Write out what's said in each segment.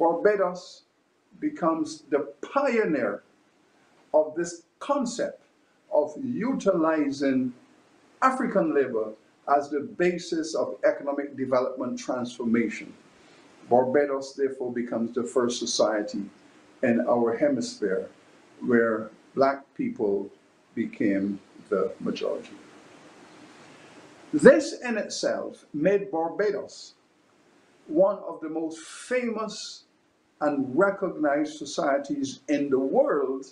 Barbados becomes the pioneer of this concept of utilizing African labor as the basis of economic development transformation. Barbados therefore becomes the first society in our hemisphere where black people became the majority. This in itself made Barbados one of the most famous and recognized societies in the world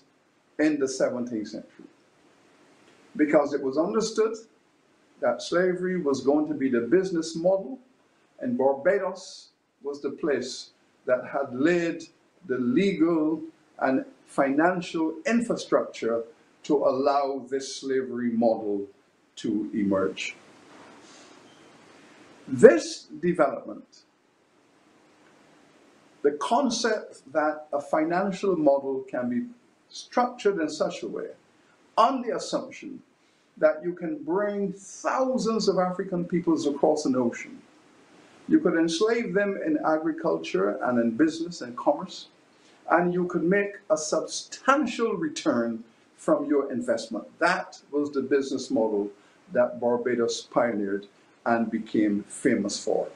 in the 17th century because it was understood that slavery was going to be the business model and Barbados was the place that had laid the legal and financial infrastructure to allow this slavery model to emerge. This development, the concept that a financial model can be structured in such a way on the assumption that you can bring thousands of African peoples across an ocean. You could enslave them in agriculture and in business and commerce, and you could make a substantial return from your investment. That was the business model that Barbados pioneered and became famous for.